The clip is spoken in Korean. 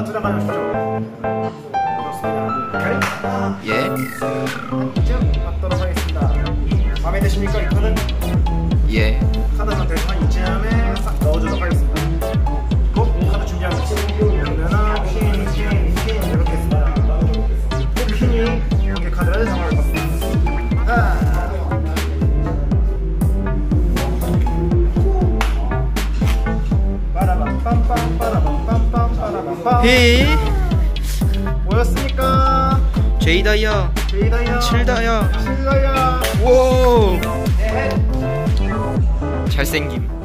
자, 두장 가져오십시오. 좋습니다. 오케이. 예, 좀 받도록 하겠습니다. 마음에 드십니까? 이 카드? 예. 카드 상태에서 이쯤에 싹 넣어주도록 하겠습니다. 꼭 카드 준비하고 그러면은 퀸, 퀸, 퀸 이렇게 했습니다. 꼭 퀸이 이렇게 카드를 상황을 봤습니다. 자. 빠라밤 빰빰 빠라밤 빰빰 빠라밤 빰헤 뭐였습니까? 제이다이아 제이다이아 칠다이아 칠다이아 오. 네. 잘생김